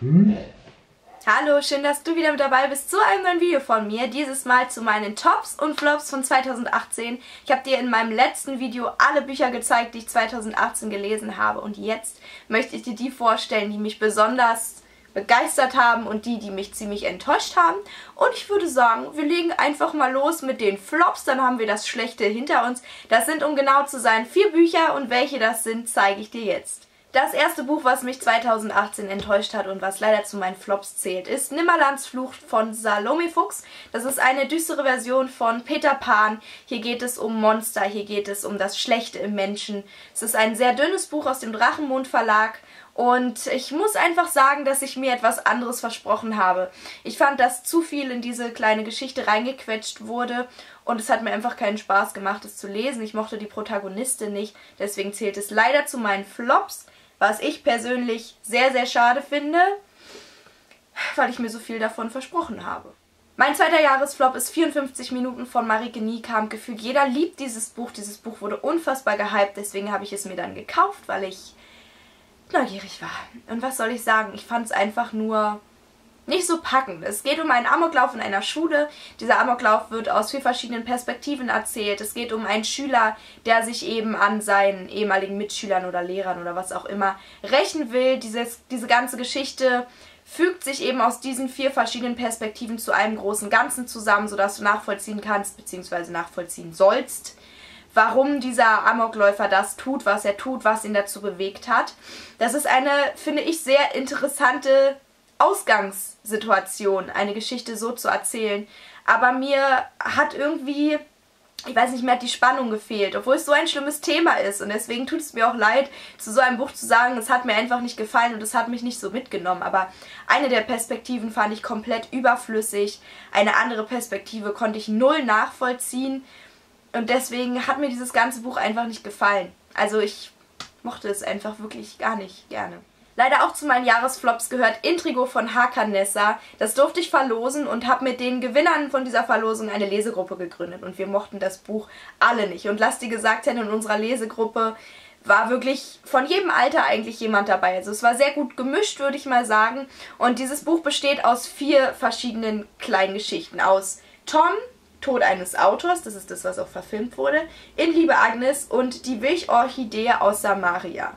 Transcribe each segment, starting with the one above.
Hm? Hallo, schön, dass du wieder mit dabei bist zu einem neuen Video von mir. Dieses Mal zu meinen Tops und Flops von 2018. Ich habe dir in meinem letzten Video alle Bücher gezeigt, die ich 2018 gelesen habe. Und jetzt möchte ich dir die vorstellen, die mich besonders begeistert haben und die, die mich ziemlich enttäuscht haben. Und ich würde sagen, wir legen einfach mal los mit den Flops, dann haben wir das Schlechte hinter uns. Das sind, um genau zu sein, vier Bücher und welche das sind, zeige ich dir jetzt. Das erste Buch, was mich 2018 enttäuscht hat und was leider zu meinen Flops zählt, ist Nimmerlands Flucht von Salome Fuchs. Das ist eine düstere Version von Peter Pan. Hier geht es um Monster, hier geht es um das Schlechte im Menschen. Es ist ein sehr dünnes Buch aus dem Drachenmond Verlag und ich muss einfach sagen, dass ich mir etwas anderes versprochen habe. Ich fand, dass zu viel in diese kleine Geschichte reingequetscht wurde und es hat mir einfach keinen Spaß gemacht, es zu lesen. Ich mochte die Protagonistin nicht, deswegen zählt es leider zu meinen Flops was ich persönlich sehr, sehr schade finde, weil ich mir so viel davon versprochen habe. Mein zweiter Jahresflop ist 54 Minuten von Marike Niekamp. Gefühlt jeder liebt dieses Buch. Dieses Buch wurde unfassbar gehypt, deswegen habe ich es mir dann gekauft, weil ich neugierig war. Und was soll ich sagen? Ich fand es einfach nur nicht so packend. Es geht um einen Amoklauf in einer Schule. Dieser Amoklauf wird aus vier verschiedenen Perspektiven erzählt. Es geht um einen Schüler, der sich eben an seinen ehemaligen Mitschülern oder Lehrern oder was auch immer rächen will. Dieses, diese ganze Geschichte fügt sich eben aus diesen vier verschiedenen Perspektiven zu einem großen Ganzen zusammen, sodass du nachvollziehen kannst bzw. nachvollziehen sollst, warum dieser Amokläufer das tut, was er tut, was ihn dazu bewegt hat. Das ist eine, finde ich, sehr interessante Ausgangssituation, eine Geschichte so zu erzählen. Aber mir hat irgendwie, ich weiß nicht, mir hat die Spannung gefehlt, obwohl es so ein schlimmes Thema ist. Und deswegen tut es mir auch leid, zu so einem Buch zu sagen, es hat mir einfach nicht gefallen und es hat mich nicht so mitgenommen. Aber eine der Perspektiven fand ich komplett überflüssig. Eine andere Perspektive konnte ich null nachvollziehen. Und deswegen hat mir dieses ganze Buch einfach nicht gefallen. Also ich mochte es einfach wirklich gar nicht gerne. Leider auch zu meinen Jahresflops gehört Intrigo von Hakan Nessa. Das durfte ich verlosen und habe mit den Gewinnern von dieser Verlosung eine Lesegruppe gegründet. Und wir mochten das Buch alle nicht. Und lass dir gesagt sein, in unserer Lesegruppe war wirklich von jedem Alter eigentlich jemand dabei. Also es war sehr gut gemischt, würde ich mal sagen. Und dieses Buch besteht aus vier verschiedenen kleinen Geschichten. Aus Tom, Tod eines Autors, das ist das, was auch verfilmt wurde, In Liebe Agnes und Die Wilchorchidee aus Samaria.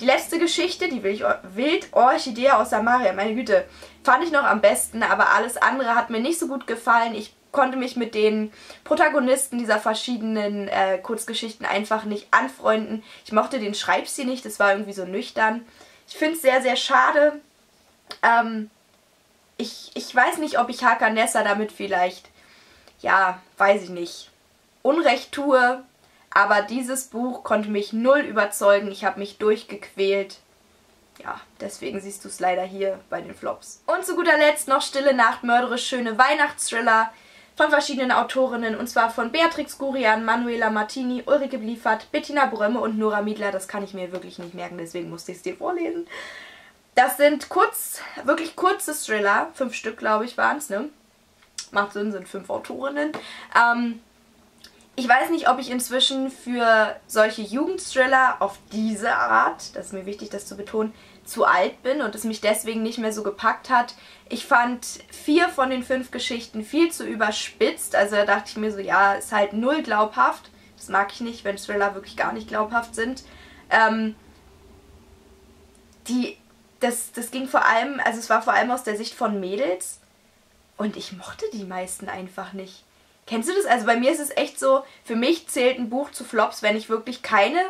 Die letzte Geschichte, die Wildorchidee aus Samaria, meine Güte, fand ich noch am besten, aber alles andere hat mir nicht so gut gefallen. Ich konnte mich mit den Protagonisten dieser verschiedenen äh, Kurzgeschichten einfach nicht anfreunden. Ich mochte den Schreibstil nicht, das war irgendwie so nüchtern. Ich finde es sehr, sehr schade. Ähm, ich, ich weiß nicht, ob ich Hakanessa damit vielleicht, ja, weiß ich nicht, Unrecht tue. Aber dieses Buch konnte mich null überzeugen. Ich habe mich durchgequält. Ja, deswegen siehst du es leider hier bei den Flops. Und zu guter Letzt noch Stille Nacht, mörderisch schöne Weihnachtsthriller von verschiedenen Autorinnen. Und zwar von Beatrix Gurian, Manuela Martini, Ulrike Bliefert, Bettina Brömme und Nora Miedler. Das kann ich mir wirklich nicht merken, deswegen musste ich es dir vorlesen. Das sind kurz, wirklich kurze Thriller. Fünf Stück, glaube ich, waren es, ne? Macht Sinn, sind fünf Autorinnen. Ähm, ich weiß nicht, ob ich inzwischen für solche Jugendthriller auf diese Art, das ist mir wichtig, das zu betonen, zu alt bin und es mich deswegen nicht mehr so gepackt hat. Ich fand vier von den fünf Geschichten viel zu überspitzt. Also da dachte ich mir so, ja, ist halt null glaubhaft. Das mag ich nicht, wenn Thriller wirklich gar nicht glaubhaft sind. Ähm, die, das, das ging vor allem, also es war vor allem aus der Sicht von Mädels und ich mochte die meisten einfach nicht. Kennst du das? Also bei mir ist es echt so, für mich zählt ein Buch zu Flops, wenn ich wirklich keine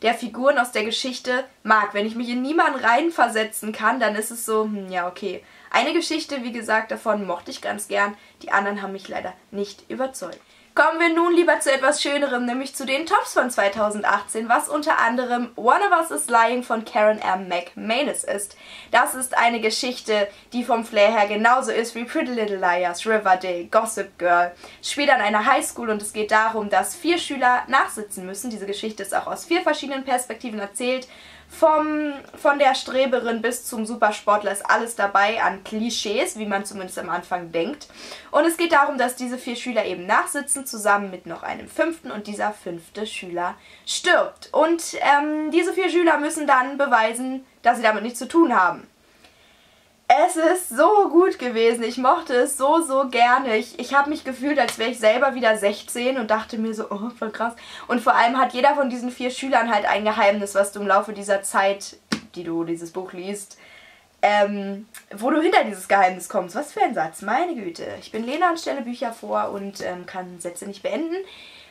der Figuren aus der Geschichte mag. Wenn ich mich in niemanden reinversetzen kann, dann ist es so, hm, ja, okay. Eine Geschichte, wie gesagt, davon mochte ich ganz gern. Die anderen haben mich leider nicht überzeugt. Kommen wir nun lieber zu etwas Schönerem, nämlich zu den Tops von 2018, was unter anderem One of Us is Lying von Karen M. McManus ist. Das ist eine Geschichte, die vom Flair her genauso ist wie Pretty Little Liars, Riverdale, Gossip Girl. Spielt an einer Highschool und es geht darum, dass vier Schüler nachsitzen müssen. Diese Geschichte ist auch aus vier verschiedenen Perspektiven erzählt vom, von der Streberin bis zum Supersportler ist alles dabei an Klischees, wie man zumindest am Anfang denkt. Und es geht darum, dass diese vier Schüler eben nachsitzen, zusammen mit noch einem fünften und dieser fünfte Schüler stirbt. Und ähm, diese vier Schüler müssen dann beweisen, dass sie damit nichts zu tun haben. Es ist so gut gewesen. Ich mochte es so, so gerne. Ich, ich habe mich gefühlt, als wäre ich selber wieder 16 und dachte mir so, oh, voll krass. Und vor allem hat jeder von diesen vier Schülern halt ein Geheimnis, was du im Laufe dieser Zeit, die du dieses Buch liest, ähm, wo du hinter dieses Geheimnis kommst. Was für ein Satz, meine Güte. Ich bin Lena und stelle Bücher vor und ähm, kann Sätze nicht beenden.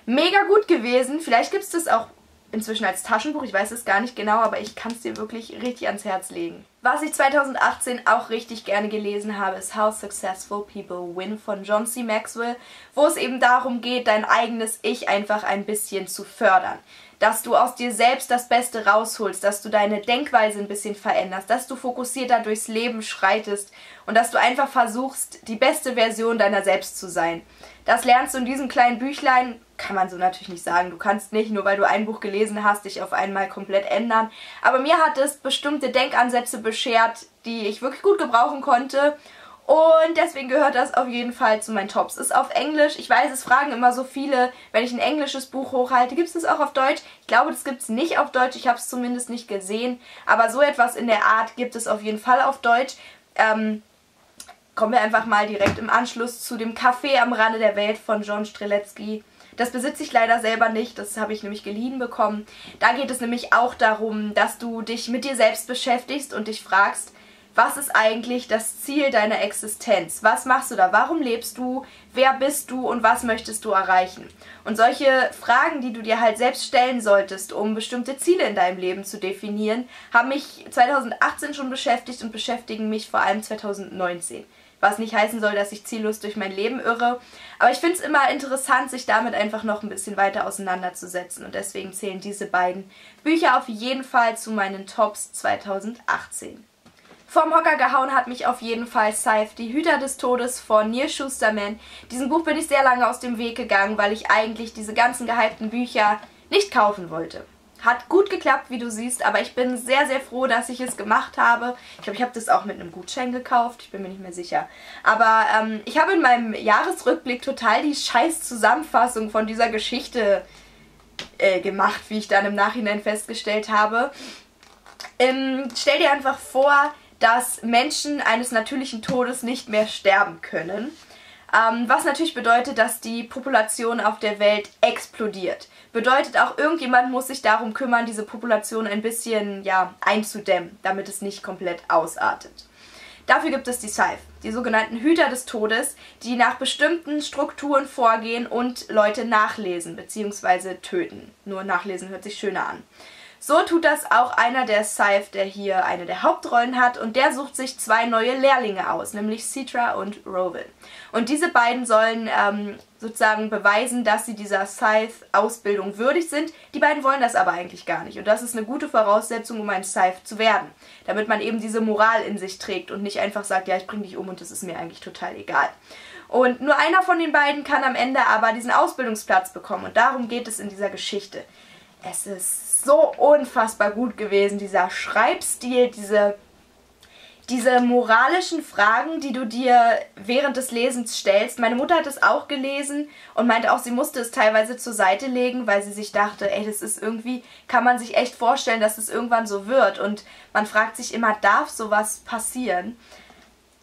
Mega gut gewesen. Vielleicht gibt es das auch inzwischen als Taschenbuch. Ich weiß es gar nicht genau, aber ich kann es dir wirklich richtig ans Herz legen. Was ich 2018 auch richtig gerne gelesen habe, ist How Successful People Win von John C. Maxwell, wo es eben darum geht, dein eigenes Ich einfach ein bisschen zu fördern. Dass du aus dir selbst das Beste rausholst, dass du deine Denkweise ein bisschen veränderst, dass du fokussierter durchs Leben schreitest und dass du einfach versuchst, die beste Version deiner selbst zu sein. Das lernst du in diesem kleinen Büchlein, kann man so natürlich nicht sagen. Du kannst nicht, nur weil du ein Buch gelesen hast, dich auf einmal komplett ändern. Aber mir hat es bestimmte Denkansätze beschert, die ich wirklich gut gebrauchen konnte. Und deswegen gehört das auf jeden Fall zu meinen Tops. Ist auf Englisch. Ich weiß, es fragen immer so viele, wenn ich ein englisches Buch hochhalte, gibt es das auch auf Deutsch? Ich glaube, das gibt es nicht auf Deutsch. Ich habe es zumindest nicht gesehen. Aber so etwas in der Art gibt es auf jeden Fall auf Deutsch. Ähm, kommen wir einfach mal direkt im Anschluss zu dem Café am Rande der Welt von John Streletzky. Das besitze ich leider selber nicht, das habe ich nämlich geliehen bekommen. Da geht es nämlich auch darum, dass du dich mit dir selbst beschäftigst und dich fragst, was ist eigentlich das Ziel deiner Existenz? Was machst du da? Warum lebst du? Wer bist du und was möchtest du erreichen? Und solche Fragen, die du dir halt selbst stellen solltest, um bestimmte Ziele in deinem Leben zu definieren, haben mich 2018 schon beschäftigt und beschäftigen mich vor allem 2019 was nicht heißen soll, dass ich ziellos durch mein Leben irre. Aber ich finde es immer interessant, sich damit einfach noch ein bisschen weiter auseinanderzusetzen und deswegen zählen diese beiden Bücher auf jeden Fall zu meinen Tops 2018. Vom Hocker gehauen hat mich auf jeden Fall Scythe, die Hüter des Todes von Neil Schusterman. Diesen Buch bin ich sehr lange aus dem Weg gegangen, weil ich eigentlich diese ganzen gehypten Bücher nicht kaufen wollte. Hat gut geklappt, wie du siehst, aber ich bin sehr, sehr froh, dass ich es gemacht habe. Ich glaube, ich habe das auch mit einem Gutschein gekauft. Ich bin mir nicht mehr sicher. Aber ähm, ich habe in meinem Jahresrückblick total die scheiß Zusammenfassung von dieser Geschichte äh, gemacht, wie ich dann im Nachhinein festgestellt habe. Ähm, stell dir einfach vor, dass Menschen eines natürlichen Todes nicht mehr sterben können. Ähm, was natürlich bedeutet, dass die Population auf der Welt explodiert. Bedeutet auch, irgendjemand muss sich darum kümmern, diese Population ein bisschen ja, einzudämmen, damit es nicht komplett ausartet. Dafür gibt es die Scythe, die sogenannten Hüter des Todes, die nach bestimmten Strukturen vorgehen und Leute nachlesen bzw. töten. Nur nachlesen hört sich schöner an. So tut das auch einer der Scythe, der hier eine der Hauptrollen hat und der sucht sich zwei neue Lehrlinge aus, nämlich Citra und Rovin. Und diese beiden sollen ähm, sozusagen beweisen, dass sie dieser Scythe-Ausbildung würdig sind. Die beiden wollen das aber eigentlich gar nicht und das ist eine gute Voraussetzung, um ein Scythe zu werden, damit man eben diese Moral in sich trägt und nicht einfach sagt, ja, ich bring dich um und das ist mir eigentlich total egal. Und nur einer von den beiden kann am Ende aber diesen Ausbildungsplatz bekommen und darum geht es in dieser Geschichte. Es ist so unfassbar gut gewesen. Dieser Schreibstil, diese, diese moralischen Fragen, die du dir während des Lesens stellst. Meine Mutter hat es auch gelesen und meinte auch, sie musste es teilweise zur Seite legen, weil sie sich dachte, ey, das ist irgendwie, kann man sich echt vorstellen, dass es irgendwann so wird. Und man fragt sich immer, darf sowas passieren?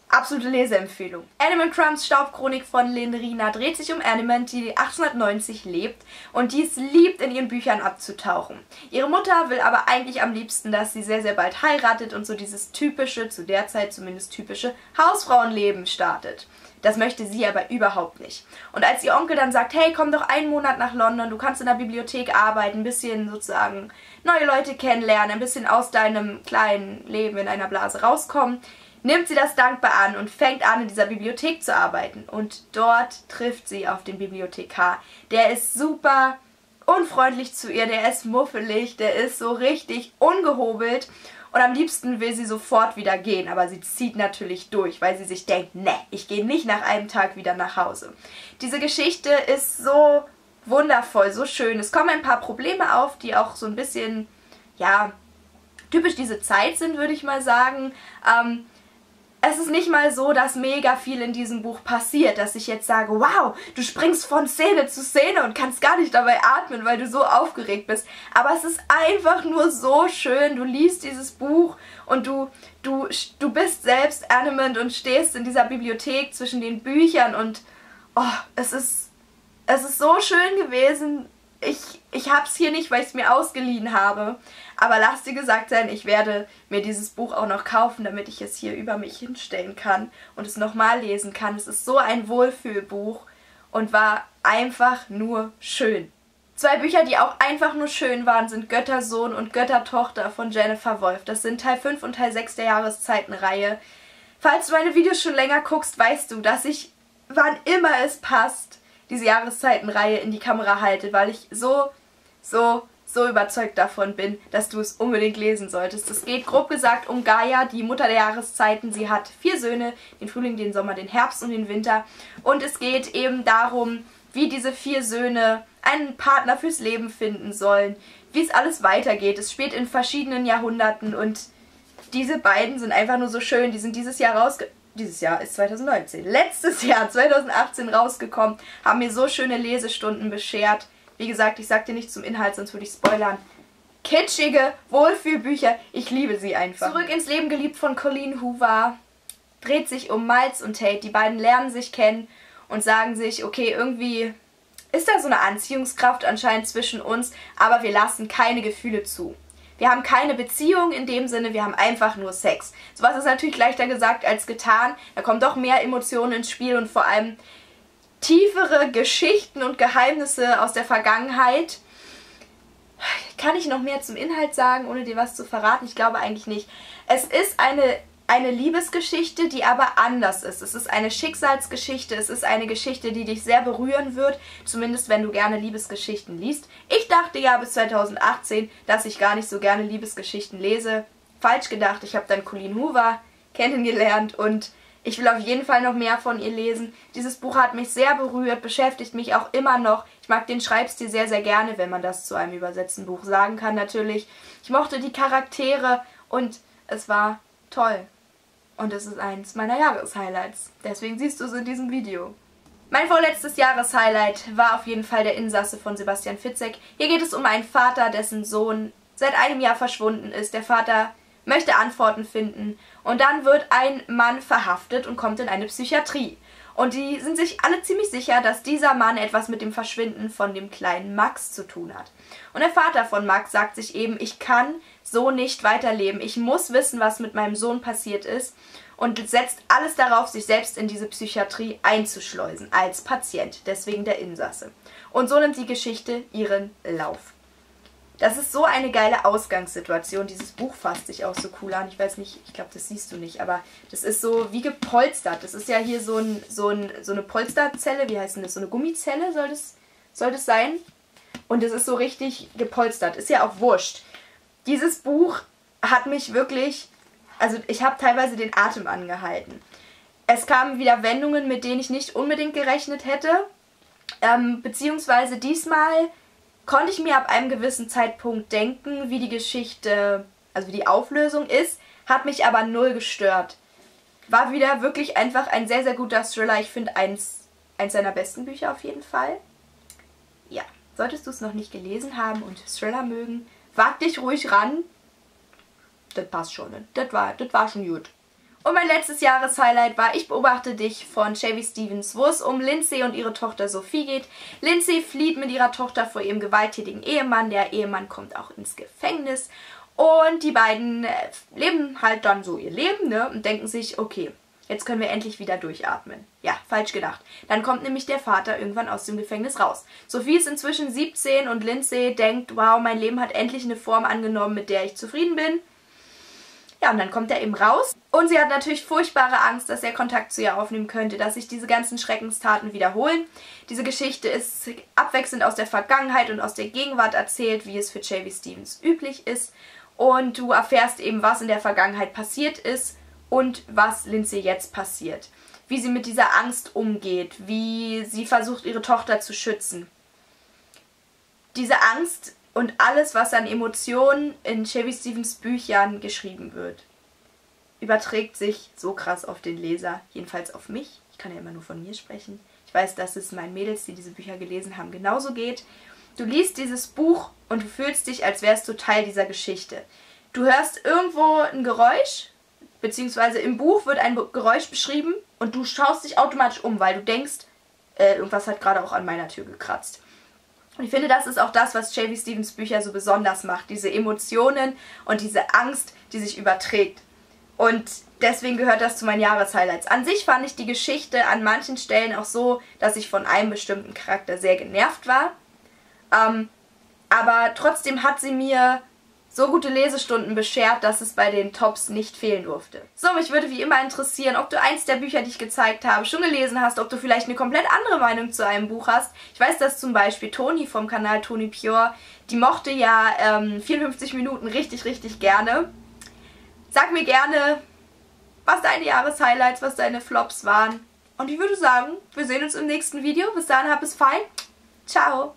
Absolute Leseempfehlung. Animal Crumbs Staubchronik von Lindrina dreht sich um Animant, die 1890 lebt und die es liebt, in ihren Büchern abzutauchen. Ihre Mutter will aber eigentlich am liebsten, dass sie sehr, sehr bald heiratet und so dieses typische, zu der Zeit zumindest typische Hausfrauenleben startet. Das möchte sie aber überhaupt nicht. Und als ihr Onkel dann sagt, hey, komm doch einen Monat nach London, du kannst in der Bibliothek arbeiten, ein bisschen sozusagen neue Leute kennenlernen, ein bisschen aus deinem kleinen Leben in einer Blase rauskommen, nimmt sie das dankbar an und fängt an, in dieser Bibliothek zu arbeiten. Und dort trifft sie auf den Bibliothekar. Der ist super unfreundlich zu ihr, der ist muffelig, der ist so richtig ungehobelt. Und am liebsten will sie sofort wieder gehen, aber sie zieht natürlich durch, weil sie sich denkt, ne, ich gehe nicht nach einem Tag wieder nach Hause. Diese Geschichte ist so wundervoll, so schön. Es kommen ein paar Probleme auf, die auch so ein bisschen, ja, typisch diese Zeit sind, würde ich mal sagen. Ähm, es ist nicht mal so, dass mega viel in diesem Buch passiert, dass ich jetzt sage, wow, du springst von Szene zu Szene und kannst gar nicht dabei atmen, weil du so aufgeregt bist. Aber es ist einfach nur so schön. Du liest dieses Buch und du, du, du bist selbst animant und stehst in dieser Bibliothek zwischen den Büchern und oh, es ist, es ist so schön gewesen. Ich, ich hab's hier nicht, weil ich es mir ausgeliehen habe. Aber lass dir gesagt sein, ich werde mir dieses Buch auch noch kaufen, damit ich es hier über mich hinstellen kann und es nochmal lesen kann. Es ist so ein Wohlfühlbuch und war einfach nur schön. Zwei Bücher, die auch einfach nur schön waren, sind Göttersohn und Göttertochter von Jennifer Wolf. Das sind Teil 5 und Teil 6 der Jahreszeitenreihe. Falls du meine Videos schon länger guckst, weißt du, dass ich, wann immer es passt, diese Jahreszeitenreihe in die Kamera halte, weil ich so, so, so überzeugt davon bin, dass du es unbedingt lesen solltest. Es geht grob gesagt um Gaia, die Mutter der Jahreszeiten. Sie hat vier Söhne, den Frühling, den Sommer, den Herbst und den Winter. Und es geht eben darum, wie diese vier Söhne einen Partner fürs Leben finden sollen, wie es alles weitergeht. Es spielt in verschiedenen Jahrhunderten und diese beiden sind einfach nur so schön. Die sind dieses Jahr rausge... Dieses Jahr ist 2019. Letztes Jahr, 2018, rausgekommen. Haben mir so schöne Lesestunden beschert. Wie gesagt, ich sag dir nicht zum Inhalt, sonst würde ich spoilern. Kitschige Wohlfühlbücher. Ich liebe sie einfach. Zurück ins Leben geliebt von Colleen Hoover. Dreht sich um Miles und Tate. Die beiden lernen sich kennen und sagen sich, okay, irgendwie ist da so eine Anziehungskraft anscheinend zwischen uns, aber wir lassen keine Gefühle zu. Wir haben keine Beziehung in dem Sinne, wir haben einfach nur Sex. Sowas ist natürlich leichter gesagt als getan. Da kommen doch mehr Emotionen ins Spiel und vor allem tiefere Geschichten und Geheimnisse aus der Vergangenheit. Kann ich noch mehr zum Inhalt sagen, ohne dir was zu verraten? Ich glaube eigentlich nicht. Es ist eine eine Liebesgeschichte, die aber anders ist. Es ist eine Schicksalsgeschichte, es ist eine Geschichte, die dich sehr berühren wird, zumindest wenn du gerne Liebesgeschichten liest. Ich dachte ja bis 2018, dass ich gar nicht so gerne Liebesgeschichten lese. Falsch gedacht, ich habe dann Colleen Hoover kennengelernt und ich will auf jeden Fall noch mehr von ihr lesen. Dieses Buch hat mich sehr berührt, beschäftigt mich auch immer noch. Ich mag den Schreibstil sehr, sehr gerne, wenn man das zu einem übersetzten Buch sagen kann natürlich. Ich mochte die Charaktere und es war toll. Und es ist eins meiner Jahreshighlights. Deswegen siehst du es in diesem Video. Mein vorletztes Jahreshighlight war auf jeden Fall der Insasse von Sebastian Fitzek. Hier geht es um einen Vater, dessen Sohn seit einem Jahr verschwunden ist. Der Vater möchte Antworten finden und dann wird ein Mann verhaftet und kommt in eine Psychiatrie. Und die sind sich alle ziemlich sicher, dass dieser Mann etwas mit dem Verschwinden von dem kleinen Max zu tun hat. Und der Vater von Max sagt sich eben, ich kann so nicht weiterleben. Ich muss wissen, was mit meinem Sohn passiert ist und setzt alles darauf, sich selbst in diese Psychiatrie einzuschleusen als Patient, deswegen der Insasse. Und so nimmt die Geschichte ihren Lauf. Das ist so eine geile Ausgangssituation. Dieses Buch fasst sich auch so cool an. Ich weiß nicht, ich glaube, das siehst du nicht, aber das ist so wie gepolstert. Das ist ja hier so, ein, so, ein, so eine Polsterzelle. Wie heißt denn das? So eine Gummizelle soll das, soll das sein? Und es ist so richtig gepolstert. Ist ja auch wurscht. Dieses Buch hat mich wirklich, also ich habe teilweise den Atem angehalten. Es kamen wieder Wendungen, mit denen ich nicht unbedingt gerechnet hätte. Ähm, beziehungsweise diesmal konnte ich mir ab einem gewissen Zeitpunkt denken, wie die Geschichte, also wie die Auflösung ist, hat mich aber null gestört. War wieder wirklich einfach ein sehr, sehr guter Thriller. Ich finde eins, eins seiner besten Bücher auf jeden Fall. Ja, solltest du es noch nicht gelesen haben und Thriller mögen, wag dich ruhig ran. Das passt schon. Das war, das war schon gut. Und mein letztes Jahreshighlight war Ich beobachte dich von Chevy Stevens, wo es um Lindsay und ihre Tochter Sophie geht. Lindsay flieht mit ihrer Tochter vor ihrem gewalttätigen Ehemann. Der Ehemann kommt auch ins Gefängnis. Und die beiden äh, leben halt dann so ihr Leben ne? und denken sich, okay, jetzt können wir endlich wieder durchatmen. Ja, falsch gedacht. Dann kommt nämlich der Vater irgendwann aus dem Gefängnis raus. Sophie ist inzwischen 17 und Lindsay denkt, wow, mein Leben hat endlich eine Form angenommen, mit der ich zufrieden bin. Ja, und dann kommt er eben raus. Und sie hat natürlich furchtbare Angst, dass er Kontakt zu ihr aufnehmen könnte, dass sich diese ganzen Schreckenstaten wiederholen. Diese Geschichte ist abwechselnd aus der Vergangenheit und aus der Gegenwart erzählt, wie es für J.B. Stevens üblich ist. Und du erfährst eben, was in der Vergangenheit passiert ist und was Lindsay jetzt passiert. Wie sie mit dieser Angst umgeht, wie sie versucht, ihre Tochter zu schützen. Diese Angst und alles, was an Emotionen in Chevy Stevens Büchern geschrieben wird. überträgt sich so krass auf den Leser, jedenfalls auf mich. Ich kann ja immer nur von mir sprechen. Ich weiß, dass es meinen Mädels, die diese Bücher gelesen haben, genauso geht. Du liest dieses Buch und du fühlst dich, als wärst du Teil dieser Geschichte. Du hörst irgendwo ein Geräusch, beziehungsweise im Buch wird ein Geräusch beschrieben und du schaust dich automatisch um, weil du denkst, äh, irgendwas hat gerade auch an meiner Tür gekratzt. Und ich finde, das ist auch das, was J.V. Stevens Bücher so besonders macht. Diese Emotionen und diese Angst, die sich überträgt. Und deswegen gehört das zu meinen Jahreshighlights. An sich fand ich die Geschichte an manchen Stellen auch so, dass ich von einem bestimmten Charakter sehr genervt war. Ähm, aber trotzdem hat sie mir so gute Lesestunden beschert, dass es bei den Tops nicht fehlen durfte. So, mich würde wie immer interessieren, ob du eins der Bücher, die ich gezeigt habe, schon gelesen hast, ob du vielleicht eine komplett andere Meinung zu einem Buch hast. Ich weiß, dass zum Beispiel Toni vom Kanal Toni Pure, die mochte ja ähm, 54 Minuten richtig, richtig gerne. Sag mir gerne, was deine Jahreshighlights, was deine Flops waren. Und ich würde sagen, wir sehen uns im nächsten Video. Bis dahin, hab es fein. Ciao.